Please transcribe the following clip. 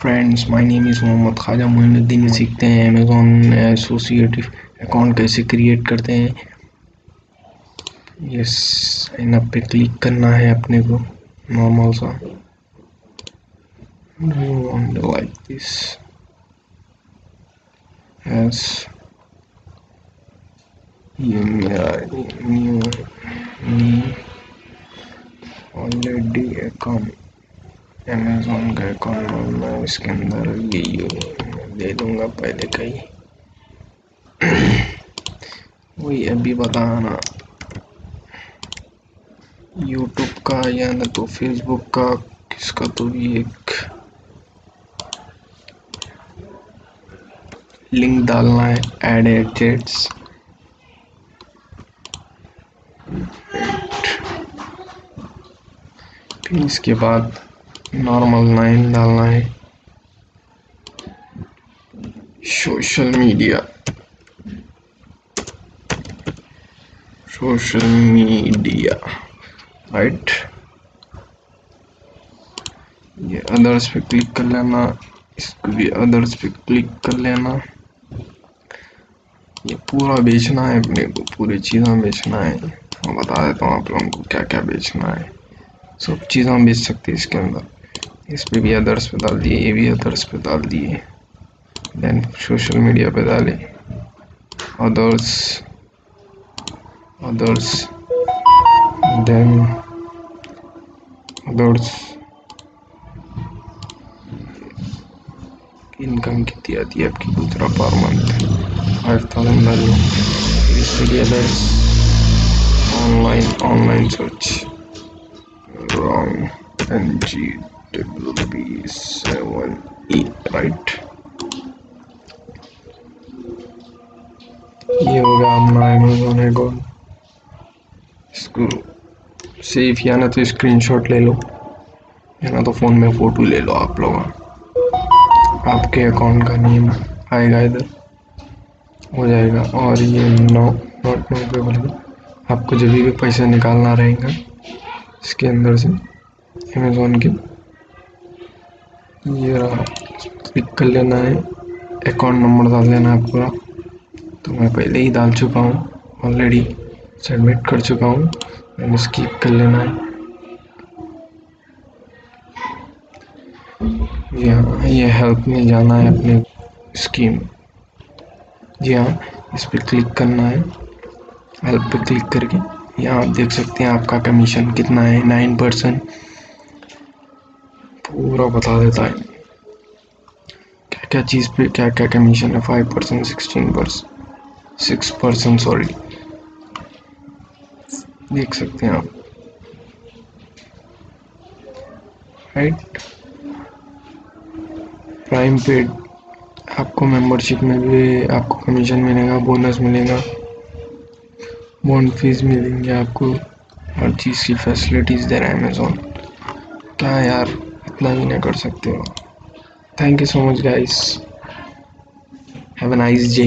Friends my name is Mohammad Khwaja Moinuddin सीखते हैं Amazon associative account कैसे create करते हैं। यस इन अप पे क्लिक करना है अपने को नॉर्मल सा। लाइक दिस एस ये मेरा न्यू ऑलरेडी अकाउंट अमेज़ोन का अकाउंट मैं इसके अंदर यही दे दूँगा पहले का ही वही अभी बताना। यूट्यूब का या न तो फेसबुक का, किसका तो भी एक लिंक डालना है एड एडजेट्स फिर इसके बाद नॉर्मल लाइन डालना है social media social media right ये अदर्स पे क्लिक कर लेना। इसको भी अदर्स पे क्लिक कर लेना। ये पूरा बेचना है अपने को, पूरी चीज़ें बेचना है। मैं बता देता हूँ आप लोगों को क्या क्या बेचना है। सब चीज़ें बेच सकते हैं इसके अंदर। इस पे भी अदर्स पे डाल दिए, ये भी अदर्स पे डाल दिए। देन सोशल मीडिया पे डाले। Others others then others income कितनी आती है आपकी? दूसरा पर मंथ फाइव थाउज़ेंड डालो इस पे others online online search wrong N G WB7E right ये हो गया अपना अमेजोन अकाउंट इसको सेफ़ या ना तो स्क्रीनशॉट ले लो। या ना तो फ़ोन में फ़ोटो ले लो आप लोग। आपके अकाउंट का नेम आएगा इधर। हो जाएगा। और ये नो नॉट नो पे बोलेगा आपको जब भी पैसा निकालना रहेगा इसके अंदर से अमेज़ोन के ये क्लिक कर लेना है। अकाउंट नंबर डाल देना है पूरा तो मैं पहले ही डाल चुका हूँ। ऑलरेडी सबमिट कर चुका हूँ। मैंने स्किप कर लेना है। जी हाँ ये हेल्प में जाना है अपने स्कीम जी हाँ इस पर क्लिक करना है। हेल्प पे क्लिक करके यहाँ आप देख सकते हैं आपका कमीशन कितना है। नाइन परसेंट पूरा बता देता है। क्या क्या चीज़ पे क्या क्या कमीशन है? Five percent sixteen percent six percent sorry देख सकते हैं आप। राइट प्राइम पेड आपको मेंबरशिप में भी आपको कमीशन मिलेगा बोनस मिलेगा। बॉन्ड फ़ीस मिलेंगे आपको। हर चीज़ की फैसिलिटीज़ दे रहा है अमेज़ोन क्या यार? इतना ही ना कर सकते हो। Thank you so much guys have a nice day